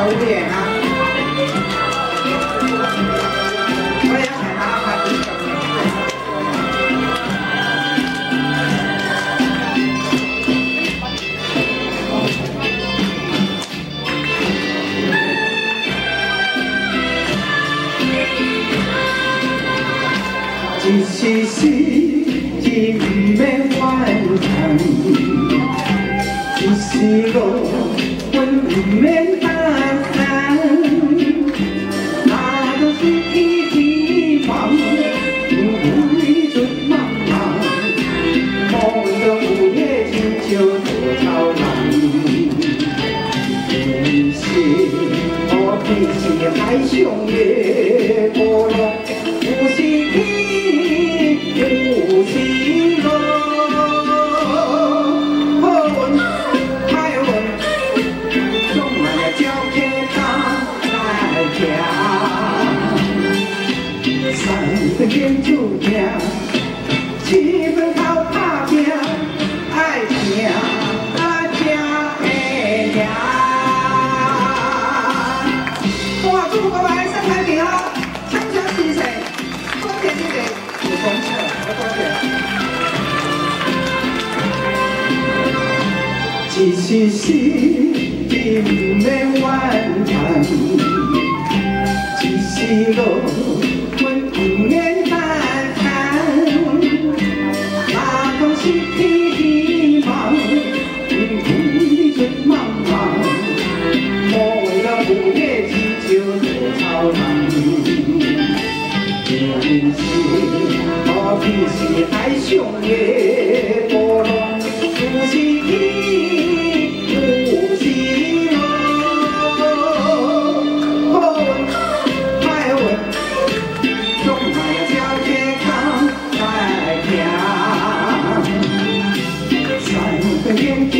好一时事，只不免怨叹；一时路，阮不免何必是海上的波浪？有时天。有时路，好运歹运，总嘛要照起担来行。三天注定，七分靠打拼，一时事，你不免怨叹；一时路，阮不免担那讲是天希望，你出茫茫，莫为了有夜只照多草人。人生何必是海上的三分